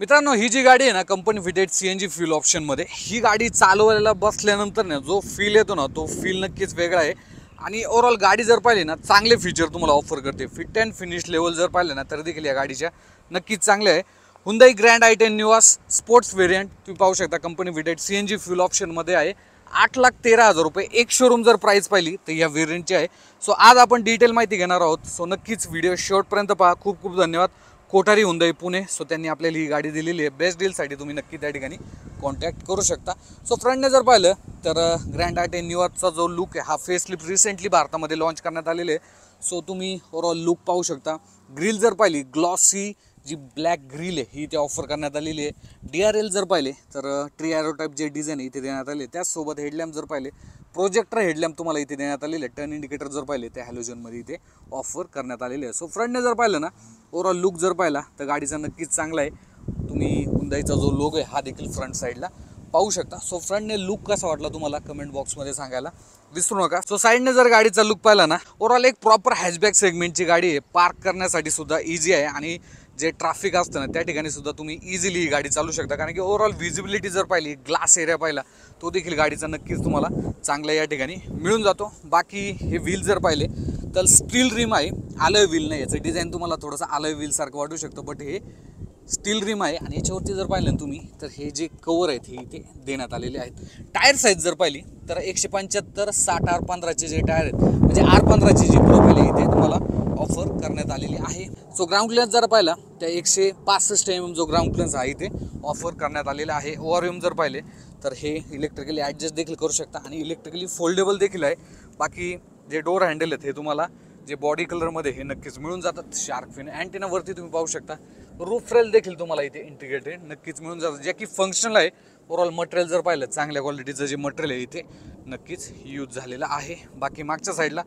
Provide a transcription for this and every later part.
मित्रांनो ही जी गाडी आहे ना company fitted C N G fuel ऑप्शनमध्ये ही गाडी चालवायला बसल्यानंतर ना जो फील येतो ना तो फील नक्कीच वेगळा आहे. आणि ओव्हरऑल गाडी जर पाहिली ना चांगले फीचर तुम्हाला ऑफर करते. फिट अँड फिनिश लेवल जर पाहिलं ना तर देखील या गाडीच्या नक्कीच चांगल्या आहे. Hyundai Grand i ten Nios sports variant तुम्ही पाहू शकता company fitted C N G fuel ऑप्शनमध्ये आहे. आठ लाख तेरा हजार रुपये एक शोरूम जर प्राईस पाहिली तर या व्हेरियंटची आहे. सो आज आपण डिटेल माहिती घेणार आहोत. सो नक्कीच व्हिडिओ शेवटपर्यंत पहा. खूप खूप धन्यवाद. कोठारी हुंदई पुणे. सो त्यांनी आपल्याला ही गाडी दिलेली आहे. बेस्ट डीलसाठी तुम्ही नक्की त्या ठिकाणी कॉन्टॅक्ट करू शकता. सो फ्रंटने जर पाहिलं तर ग्रँड आर्टे न्यूयॉर्कचा जो लुक आहे हा फेसलिप रिसेंटली भारतामध्ये लॉन्च करण्यात आलेले आहे. सो तुम्ही ओवरऑल लुक पाहू शकता. ग्रिल जर पाहिली ग्लॉसी जी ब्लॅक ग्रिल आहे ही इथे ऑफर करण्यात आलेली आहे. डी आर एल जर पाहिले तर ट्री ॲरो टाईप जे डिझाईन आहे इथे देण्यात आले त्याचसोबत हेडलॅम्प जर पाहिले प्रोजेक्टर हेडलॅम्प तुम्हाला इथे देण्यात आलेले आहे टर्न इंडिकेटर जर पाहिले त्या हॅलोजनमध्ये इथे ऑफर करण्यात आलेले आहे. सो फ्रंटने जर पाहिलं ना ओव्हरऑल लुक जर पाहिला तर गाडीचा नक्कीच चांगला आहे. तुम्ही हुंदाईचा जो लोग आहे हा देखील फ्रंट साईडला पाहू शकता. सो फ्रंटने लुक कसा वाटला तुम्हाला कमेंट बॉक्समध्ये सांगायला विसरू नका. सो साईडने जर गाडीचा लुक पाहिला ना ओव्हरऑल एक प्रॉपर हॅचबॅक सेगमेंटची गाडी आहे. पार्क करण्यासाठी सुद्धा इझी आहे आणि जे ट्रॅफिक असतं ना त्या ठिकाणी सुद्धा तुम्ही इझिली ही गाडी चालू शकता. कारण की ओव्हरऑल व्हिजिबिलिटी जर पाहिली ग्लास एरिया पाहिला तो देखील गाडीचा नक्कीच तुम्हाला चांगला या ठिकाणी मिळून जातो. बाकी हे व्हील जर पाहिले तर स्टील रिम आहे आलय व्हील नाही याचं डिझाईन तुम्हाला थोडंसं आलय व्हीलसारखं वाटू शकतं बट हे स्टील रिम आहे आणि याच्यावरती जर पाहिलं ना तुम्ही तर हे जे कवर आहेत हे इथे देण्यात आलेले आहेत. टायर साईज जर पाहिली तर एकशे पंच्याहत्तर साठ आर पंधराचे जे टायर आहेत म्हणजे आर पंधराची जी प्रोफाईल आहे इथे तुम्हाला ऑफर करण्यात आलेली आहे सो ग्राउंड क्लिअन्स जर पाहिला त्या एकशे पासष्ट एम एम जो ग्राउंड क्लिअन्स आहे इथे ऑफर करण्यात आलेला आहे. ओआर एम जर पाहिले तर हे इलेक्ट्रिकली ॲडजस्ट देखील करू शकता आणि इलेक्ट्रिकली फोल्डेबल देखील आहे. बाकी जे डोर हँडल आहेत हे तुम्हाला जे बॉडी कलरमध्ये हे नक्कीच मिळून जातात. शार्क फिन अँटेनावरती तुम्ही पाहू शकता. रूफ रेल देखील तुम्हाला इथे इंटिग्रेटेड नक्कीच मिळून जातं जे की फंक्शनल आहे ओवरऑल मटेरियल जर पाहिलं चांगल्या क्वालिटीचं जे मटेरियल आहे इथे नक्कीच यूज झालेलं आहे. बाकी मागच्या साईडला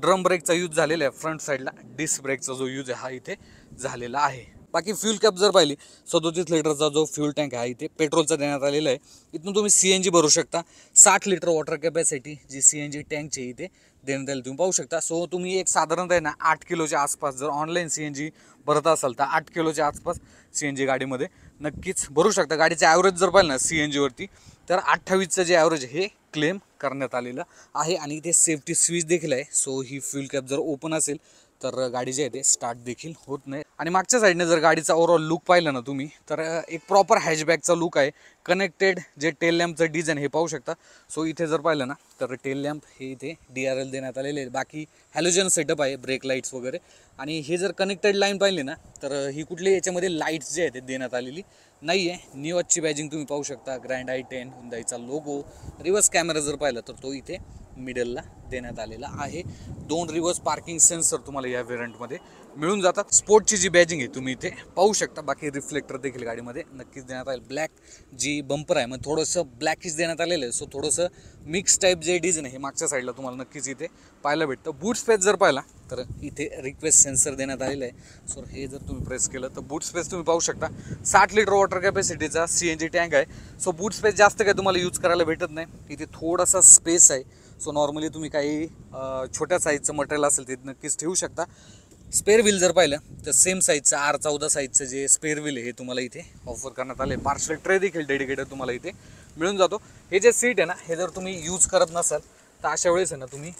ड्रम ब्रेकचा यूज झालेला आहे फ्रंट साईडला. डिस्क ब्रेकचा जो यूज आहे हा इथे झालेला आहे. बाकी फ्यूल कॅप जर पाहिली सदोतीस लिटरचा जो फ्यूल टँक आहे इथे पेट्रोलचा देण्यात आलेला आहे. इथून तुम्ही सी एन जी भरू शकता. साठ लिटर वॉटर कॅपॅसिटी जी सी एन जी टँकची इथे देण्यात आली तुम्ही पाहू शकता. सो तुम्ही एक साधारणतः आहे ना आठ किलोच्या आसपास जर ऑनलाईन सी एन जी भरत असाल तर आठ किलोच्या आसपास सी एन जी गाडीमध्ये नक्कीच. भरू शकता. गाडीचं ॲव्हरेज जर पाहिलं ना सी एन जीवरती तर अठ्ठावीसचं जे ॲव्हरेज हे क्लेम करण्यात आलेलं आहे. आणि इथे सेफ्टी स्विच देखील आहे. सो ही फ्यूल कॅप जर ओपन असेल तर गाडी जी आहे ते स्टार्ट देखील होत नाही. आणि मागच्या साईडने जर गाडीचा ओव्हरऑल लुक पाहिलं ना तुम्ही तर एक प्रॉपर हॅशबॅकचा लुक आहे. कनेक्टेड जे टेल लॅम्पचं डिझाईन हे पाहू शकता. सो इथे जर पाहिलं ना तर टेल लॅम्प हे इथे डी आर एल देण्यात आलेले आहे बाकी हॅलोजन सेटअप आहे ब्रेक लाईट्स वगैरे. आणि हे जर कनेक्टेड लाईन पाहिली ना तर ही कुठली याच्यामध्ये लाईट्स जे आहेत ते देण्यात आलेली नाही आहे न्यूअची बॅजिंग तुम्ही पाहू शकता. ग्रँड आय टेन हुंदाईचा लोगो रिवर्स कॅमेरा जर पाहिला तर तो इथे मिडलला देण्यात आलेला आहे. दोन रिव्हर्स पार्किंग सेन्सर तुम्हाला या व्हेरियंटमध्ये मिळून जातात. स्पोर्टची जी बॅजिंग आहे तुम्ही इथे पाहू शकता. बाकी रिफ्लेक्टर देखील गाडीमध्ये नक्कीच देण्यात आले ब्लॅक जी बंपर आहे मग थोडंसं ब्लॅकिश देण्यात आलेलं आहे. सो थोडंसं मिक्स टाईप जे डिझाईन आहे हे मागच्या साईडला तुम्हाला नक्कीच इथे पाहायला भेटतं. बूट स्पेस जर पाहिला तर इथे रिक्वेस्ट सेन्सर देण्यात आलेलं आहे. सो हे जर तुम्ही प्रेस केलं तर बूट स्पेस तुम्ही पाहू शकता. साठ लिटर वॉटर कॅपॅसिटीचा सी एन जी टँक आहे. सो बूट स्पेस जास्त काही तुम्हाला यूज करायला भेटत नाही. इथे थोडासा स्पेस आहे. सो नॉर्मली तुम्ही काही छोट्या साईजचं मटेरियल असेल ते नक्कीच ठेवू शकता. स्पेअर व्हील जर पाहिलं तर सेम साईजचं आर चौदा साईजचं जे स्पेअर व्हील आहे हे तुम्हाला इथे ऑफर करण्यात आले पार्सल ट्रे देखील डेडिकेटेड तुम्हाला इथे मिळून जातो. हे जे सीट आहे ना हे जर तुम्ही यूज करत नसाल तर अशा वेळेस आहे ना तुम्ही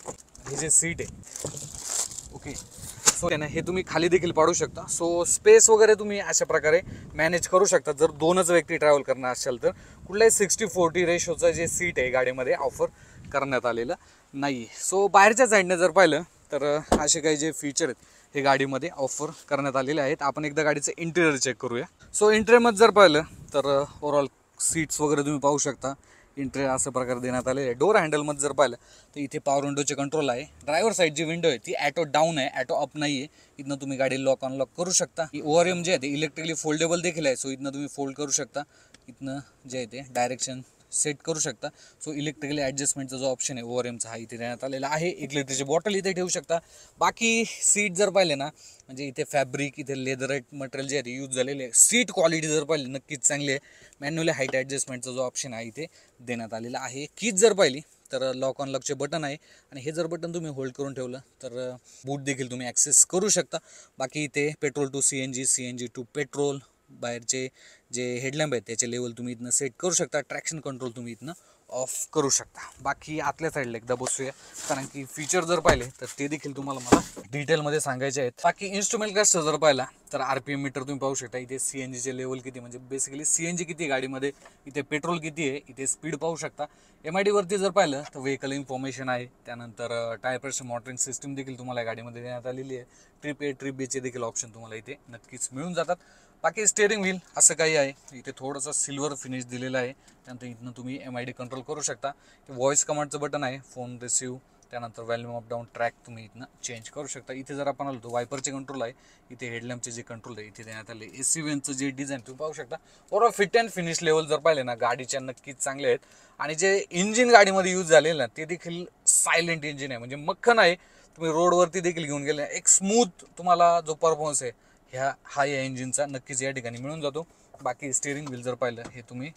हे जे सीट आहे ओके सो आहे ना हे तुम्ही खाली देखील पाडू शकता. सो स्पेस वगैरे तुम्ही अशा प्रकारे मॅनेज करू शकता. जर दोनच व्यक्ती ट्रॅव्हल करणार असाल तर कुठल्याही सिक्स्टी फोर्टी रेशोचं जे सीट आहे गाडीमध्ये ऑफर करण्यात आलेलं नाही. आहे सो बाहेरच्या साईडने जर पाहिलं तर असे काही जे फीचर आहेत हे गाडीमध्ये ऑफर करण्यात आलेले आहेत. आपण एकदा गाडीचं इंटेरियर चेक करूया. सो इंटेरियरमध्ये जर पाहिलं तर ओव्हरऑल सीट्स वगैरे तुम्ही पाहू शकता. इंटेरियर असं प्रकारे देण्यात आलेलं आहे. डोर हँडलमध्ये जर पाहिलं तर इथे पॉवर विंडोचे कंट्रोल आहे. ड्रायव्हर साईड जी विंडो आहे ती ॲटो डाऊन आहे ॲटो अप नाही आहे इथनं तुम्ही गाडी लॉक अनलॉक करू शकता. ओव्हर एम जे आहे ते इलेक्ट्रिकली फोल्डेबल देखील आहे. सो इथनं तुम्ही फोल्ड करू शकता. इथनं जे आहे ते डायरेक्शन सेट करू शकता. सो इलेक्ट्रिकली ॲडजस्टमेंटचा जो ऑप्शन आहे ओव्हर एमचा हा इथे देण्यात आलेला आहे. एक लिटरची बॉटल इथे ठेवू शकता. बाकी सीट जर पाहिले ना म्हणजे इथे फॅब्रिक इथे लेदरेट मटेरियल जे आहे ते यूज झालेले आहे. सीट क्वालिटी जर पाहिली नक्कीच चांगली आहे. मॅन्युअली हाईट ॲडजस्टमेंटचा जो ऑप्शन आहे इथे देण्यात आलेला आहे. कीच जर पाहिली तर लॉक ऑन लॉकचे बटन आहे. आणि हे जर बटन तुम्ही होल्ड करून ठेवलं तर बूट देखील तुम्ही ॲक्सेस करू शकता. बाकी इथे petrol to C N G C N G to petrol बाहेरचे जे हेडलॅम्प आहेत त्याचे लेवल तुम्ही इथनं सेट करू शकता ट्रॅक्शन कंट्रोल तुम्ही इथनं ऑफ करू शकता. बाकी आतल्या साईडला एकदा बसूया कारण की फीचर जर पाहिले तर ते देखील तुम्हाला मला डिटेलमध्ये सांगायचे आहेत. बाकी इन्स्ट्रुमेंट क्लस्टर जर पाहिला तर आर पी एम मीटर तुम्ही पाहू शकता इथे सी एन जीचे लेवल किती म्हणजे बेसिकली सी एन जी किती गाडीमध्ये इथे पेट्रोल किती आहे इथे स्पीड पाहू शकता. एम आय डीवरती जर पाहिलं तर व्हेकल इन्फॉर्मेशन आहे त्यानंतर टायर प्रेशर मॉटरिंग सिस्टीम देखील तुम्हाला या गाडीमध्ये देण्यात आलेली आहे. ट्रिप ए ट्रिप बीचे देखील ऑप्शन तुम्हाला इथे नक्कीच मिळून जातात. बाकी स्टेअरिंग व्हील असं काही आहे. इथे थोडंसं सिल्वर फिनिश दिलेलं आहे. त्यानंतर इथनं तुम्ही एम आय डी कंट्रोल करू शकता. व्हॉइस कमांडचं बटन आहे. फोन रिसिव्ह त्यानंतर व्हॅल्यूम अप डाऊन ट्रॅक तुम्ही इथनं चेंज करू शकता. इथे जर आपण आलो तर वायपरचे कंट्रोल आहे. इथे हेडलॅम्पचे जे कंट्रोल आहे इथे देण्यात आले ए सी वेनचं जे डिझाईन तुम्ही पाहू शकता. Overall fit and finish level जर पाहिले ना गाडीच्या नक्कीच चांगले आहेत. आणि जे इंजिन गाडीमध्ये यूज झालेलं ना ते देखील सायलेंट इंजिन आहे. म्हणजे मक्खन आहे. तुम्ही रोडवरती देखील घेऊन गेले एक स्मूथ तुम्हाला जो परफॉर्मन्स आहे ह्या हा या इंजिनचा नक्कीच या ठिकाणी मिळून जातो. बाकी स्टेअरिंग व्हील जर पाहिलं हे तुम्ही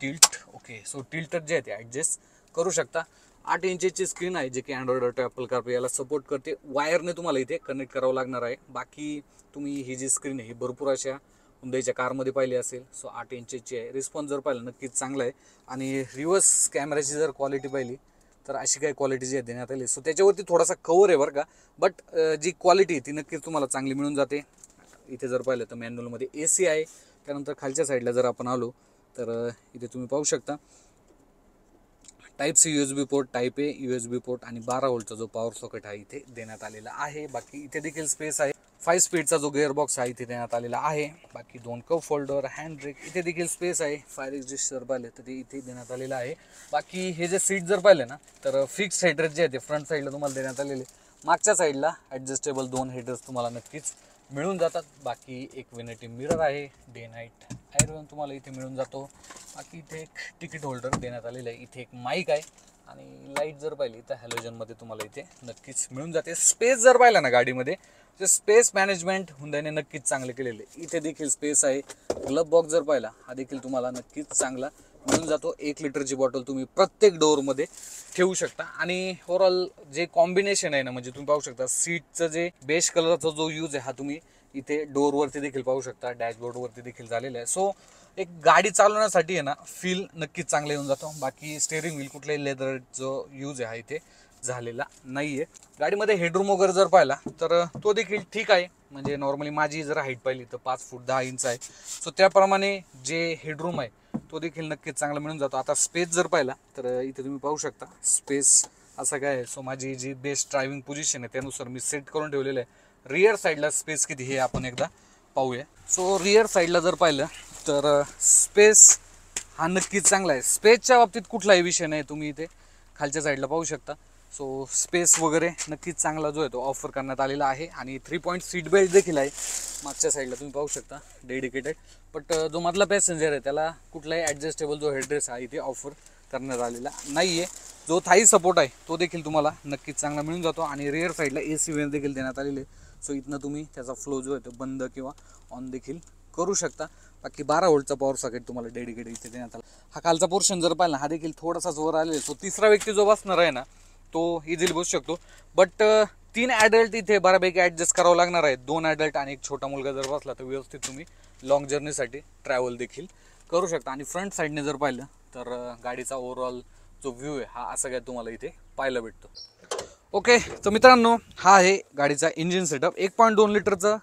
टिल्ट ओके सो टिल्टर जे आहे ते ॲडजस्ट करू शकता. आठ इंचेची स्क्रीन आहे जे की अँड्रॉइड ऑटो ॲपल कारपे याला सपोर्ट करते. वायरने तुम्हाला इथे कनेक्ट करावं लागणार आहे. बाकी तुम्ही ही जी स्क्रीन आहे ही भरपूर अशा हुंदाईच्या कारमध्ये पाहिली असेल. सो आठ इंचेची आहे. रिस्पॉन्स जर पाहिलं नक्कीच चांगला आहे. आणि रिव्हर्स कॅमेऱ्याची जर क्वालिटी पाहिली तर अशी काही क्वालिटी जी आहे देण्यात आली सो त्याच्यावरती थोडासा कवर आहे बरं का. बट जी क्वालिटी आहे ती नक्कीच तुम्हाला चांगली मिळून जाते. इथे जर पाहिलं तर मॅन्युअलमध्ये ए सी आहे. त्यानंतर खालच्या साईडला जर आपण आलो तर इथे तुम्ही पाहू शकता. Type C U S B port type A U S B port आणि बारा होल्टचा जो पॉवर सॉकेट आहे इथे देण्यात आलेला आहे. बाकी इथे देखील स्पेस आहे. फाईव्ह स्पीडचा जो गेअरबॉक्स आहे इथे देण्यात आलेला आहे. बाकी दोन कप फोल्डर हँड ब्रेक इथे देखील स्पेस आहे. फायर एक्झिस्ट जर पाहिलं तर ते इथे देण्यात आलेलं आहे. बाकी हे जे सीट जर पाहिले ना तर फिक्स हेडरेस जे आहे ते फ्रंट साईडला तुम्हाला देण्यात आलेले. मागच्या साईडला ॲडजस्टेबल दोन हेडर्स तुम्हाला नक्कीच मिळून जातात. बाकी एक विनेटिव मिरर आहे. डे नाईट आयरन तुम्हाला इथे मिळून जातो. बाकी इथे एक तिकीट होल्डर देण्यात आलेलं आहे. इथे एक माईक आहे. आणि लाइट जर पाहिली तर हॅलोजनमध्ये तुम्हाला इथे नक्कीच मिळून जाते. स्पेस जर पाहिला ना गाडीमध्ये तर स्पेस मॅनेजमेंट हुंदाईने नक्कीच चांगले केलेले इथे देखील स्पेस आहे. ग्लब बॉक्स जर पाहिला हा देखील तुम्हाला नक्कीच चांगला मिळून जातो एक लिटरची बॉटल तुम्ही प्रत्येक डोअरमध्ये ठेवू शकता. आणि ओव्हरऑल जे कॉम्बिनेशन आहे ना म्हणजे तुम्ही पाहू शकता सीटचं जे बेस्ट कलरचा जो यूज आहे हा तुम्ही इथे डोअरवरती देखील पाहू शकता डॅशबोर्डवरती देखील झालेलं आहे. सो एक गाडी चालवण्यासाठी आहे ना फील नक्कीच चांगला येऊन जातो. बाकी स्टेअरिंग व्हील कुठल्याही लेदर जो यूज आहे हा इथे. झालेला नाही आहे गाडीमध्ये हेडरूम वगैरे जर पाहिला तर तो देखील ठीक आहे. म्हणजे नॉर्मली माझी जर हाईट पाहिली तर पाच फूट दहा इंच आहे. सो त्याप्रमाणे जे हेडरूम आहे तो देखील नक्कीच चांगला मिळून जातो. आता स्पेस जर पाहिला तर इथे तुम्ही पाहू शकता. स्पेस असं काय आहे. सो माझी जी बेस्ट ड्रायव्हिंग पोझिशन आहे त्यानुसार मी सेट करून ठेवलेलं आहे. रिअर साईडला स्पेस किती हे आपण एकदा पाहूया. सो रिअर साईडला जर पाहिलं तर स्पेस हा नक्कीच चांगला आहे. स्पेसच्या बाबतीत कुठलाही विषय नाही. तुम्ही इथे खालच्या साईडला पाहू शकता. सो स्पेस वगैरे नक्कीच चांगला जो आहे तो ऑफर करण्यात आलेला आहे. आणि थ्री पॉईंट सीट बेल्ट देखील आहे. मागच्या साईडला तुम्ही पाहू शकता डेडिकेटेड बट जो मधला पॅसेंजर आहे त्याला कुठलाही ॲडजस्टेबल जो हेडड्रेस आहे इथे ऑफर करण्यात आलेला नाही आहे जो थाई सपोर्ट आहे तो देखील तुम्हाला नक्कीच चांगला मिळून जातो. आणि रेअर साईडला ए सी वेन देखील देण्यात आलेले सो इथनं तुम्ही त्याचा फ्लो जो आहे तो बंद किंवा ऑन देखील करू शकता. बाकी बारा वोल्टचा पॉवर सॉकेट तुम्हाला डेडिकेटेड इथे देण्यात आला. हा खालचा पोर्शन जर पाहिला हा देखील थोडासाच वर आलेला सो तिसरा व्यक्ती जो बसणार आहे ना तो इझिली बसू शकतो. बट तीन ॲडल्ट इथे बऱ्यापैकी ॲडजस्ट करावं लागणार आहे दोन ॲडल्ट आणि एक छोटा मुलगा जर बसला तर व्यवस्थित तुम्ही लॉंग जर्नीसाठी ट्रॅव्हल देखील करू शकता. आणि फ्रंट साईडने जर पाहिलं तर गाडीचा ओव्हरऑल जो व्ह्यू आहे हा असा काय तुम्हाला इथे पाहायला भेटतो. ओके तर मित्रांनो हा आहे गाडीचा इंजिन सेटअप एक पॉईंट दोन लिटरचं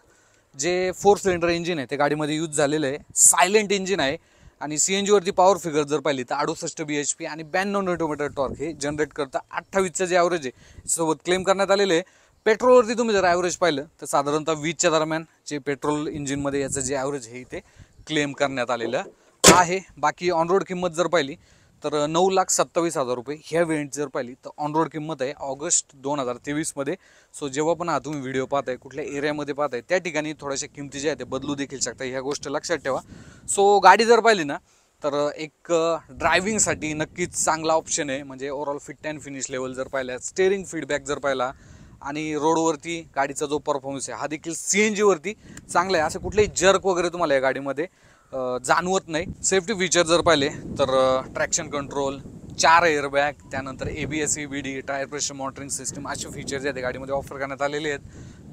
जे फोर सिलेंडर इंजिन आहे ते गाडीमध्ये यूज झालेलं आहे. सायलेंट इंजिन आहे. आणि सी एन जीवरती पॉवर फिगर जर पाहिली तर अडुसष्ट बी एच पी आणि ब्याण्णव न्यूटोमीटर टॉर्क हे जनरेट करतं. अठ्ठावीसचं जे ॲव्हरेज आहे सोबत क्लेम करण्यात आलेलं आहे. पेट्रोलवरती तुम्ही जर ॲव्हरेज पाहिलं तर साधारणतः वीसच्या दरम्यान जे पेट्रोल इंजिनमध्ये याचं जे ॲव्हरेज हे इथे क्लेम करण्यात आलेलं आहे. बाकी ऑन रोड किंमत जर पाहिली तर नऊ लाख सत्तावीस हजार रुपये ह्या वेळेत जर पाहिली तर ऑन रोड किंमत आहे ऑगस्ट दोन हजार तेवीसमध्ये. सो जेव्हा पण हा तुम्ही व्हिडिओ पाहताय कुठल्या एरियामध्ये पाहताय त्या ठिकाणी थोड्याशा किमती ज्या आहेत ते बदलू देखील शकता ह्या गोष्ट लक्षात ठेवा. सो गाडी जर पाहिली ना तर एक ड्रायव्हिंगसाठी नक्कीच चांगला ऑप्शन आहे. म्हणजे overall fit and finish level जर पाहिला स्टेअरिंग फीडबॅक जर पाहिला आणि रोडवरती गाडीचा जो परफॉर्मन्स आहे हा देखील सी एन जीवरती चांगला आहे. असं कुठलेही जर्क वगैरे तुम्हाला या गाडीमध्ये जाणवत नाही. सेफ्टी फीचर जर पाहिले तर ट्रॅक्शन कंट्रोल चार एअरबॅग त्यानंतर A B S E B D tyre pressure monitoring system असे फीचर्स आहेत गाडीमध्ये ऑफर करण्यात आलेले आहेत.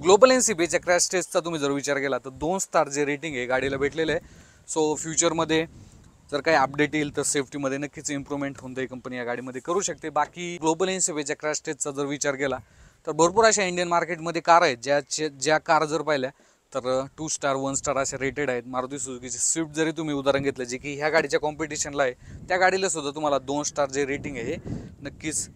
ग्लोबल एन सी बीच्या क्रॅश टेस्टचा तुम्ही जर विचार केला तर दोन स्टार जे रेटिंग आहे गाडीला भेटलेलं आहे. सो फ्युचरमध्ये जर काही अपडेट येईल तर सेफ्टीमध्ये नक्कीच इम्प्रूव्हमेंट होऊन कंपनी या गाडीमध्ये करू शकते. बाकी ग्लोबल एन सी बीच्या क्रॅश टेस्टचा जर विचार केला तर भरपूर अशा इंडियन मार्केटमध्ये कार आहेत ज्या ज्या कार जर पाहिल्या तर टू स्टार वन स्टार असे रेटेड आहेत. मारुती सुझुकीची स्विफ्ट जरी तुम्ही उदाहरण घेतलं जे की ह्या गाडीच्या कॉम्पिटिशनला आहे त्या गाडीला सुद्धा तुम्हाला दोन स्टार जे रेटिंग आहे हे नक्कीच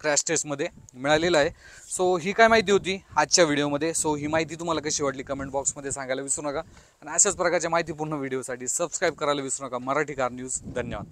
क्रॅश टेस्टमध्ये मिळालेलं आहे. सो ही काय माहिती होती आजच्या व्हिडिओमध्ये सो ही माहिती तुम्हाला कशी वाटली कमेंट बॉक्समध्ये सांगायला विसरू नका. आणि अशाच प्रकारच्या माहितीपूर्ण व्हिडिओसाठी सबस्क्राईब करायला विसरू नका. मराठी कार न्यूज धन्यवाद.